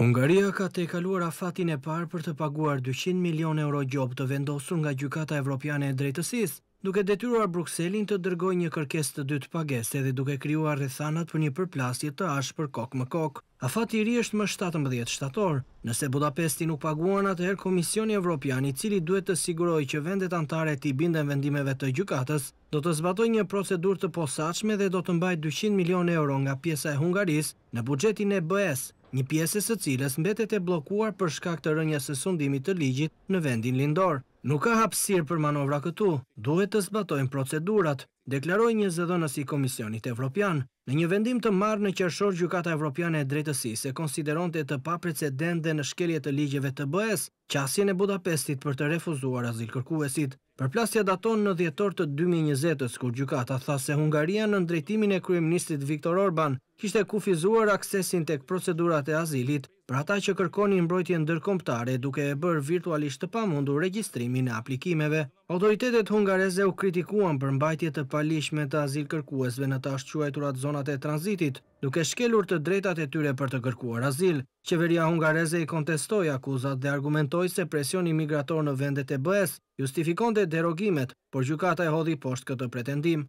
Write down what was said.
Hungaria ka tejkaluar afatin e parë për të paguar dyqind milionë euro gjobë të vendosur nga Gjykata Evropiane e Drejtësisë, duke detyruar Brukselin të dërgojë një kërkesë të dytë pagese dhe duke krijuar rrethanat për një përplasje të ashpër kokë më kokë. Afati i ri është më shtatëmbëdhjetë shtator. Nëse Budapesti nuk paguan, atëherë Komisioni Evropian, i cili duhet të sigurojë që vendet anëtare t'i binden vendimeve të Gjykatës, do të zbatojë një procedurë të posaçme dhe do të mbajë dyqind milionë euro nga pjesa e Hungarisë në buxhetin e BE-së, një pjesë e së cilës mbetet e bllokuar për shkak të rënies së sundimit të ligjit në vendin lindor. Nuk ka hapësirë për manovra këtu, duhet të zbatojmë procedurat, deklaroi një zëdhënës i Komisionit Evropian. Në një vendim të marrë në qershor Gjykata Evropiane e Drejtësisë e konsideronte të paprecedentë dhe në shkelje të ligjeve të BE-së, qasjen e Budapestit për të refuzuar azilkërkuesit. Përplasja daton në dhjetor të dy mijë e njëzet-ës, kur gjykata tha se Hungaria nën drejtimin e kryeministrit Viktor Orban kishte kufizuar aksesin tek procedurat e azilit për ata që kërkonin mbrojtje ndërkombëtare duke e bërë virtualisht të pamundur regjistrimin e aplikimeve. Autoritetet hungareze u kritikuan për mbajtje të paligjshme të azilkërkuesve në të ashtuquajturat zonat e tranzitit, duke shkelur të drejtat e tyre për të kërkuar azil. Qeveria hungareze i kontestoi akuzat dhe argumentoi se presioni migrator në vendet e BE-së justifikonte derogimet, por gjykata e hodhi poshtë këtë pretendim.